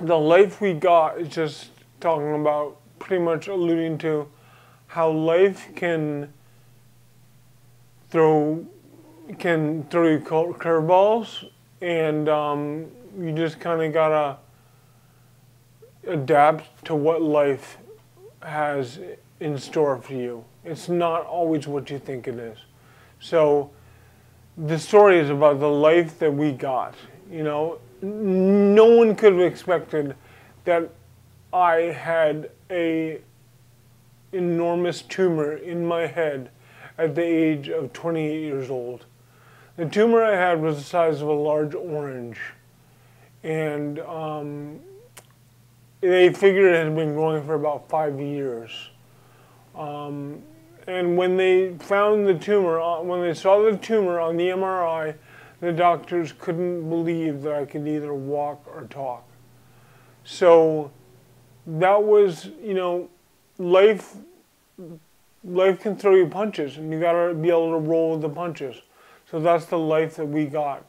the life we got is just talking about pretty much alluding to how life can throw can throw you curveballs and um, you just kind of gotta adapt to what life has in store for you. It's not always what you think it is. So the story is about the life that we got. You know, no one could have expected that I had a enormous tumor in my head at the age of 28 years old. The tumor I had was the size of a large orange, and um, they figured it had been growing for about five years. Um, and when they found the tumor, uh, when they saw the tumor on the MRI, the doctors couldn't believe that I could either walk or talk. So that was, you know, life. Life can throw you punches, and you gotta be able to roll with the punches. So that's the life that we got.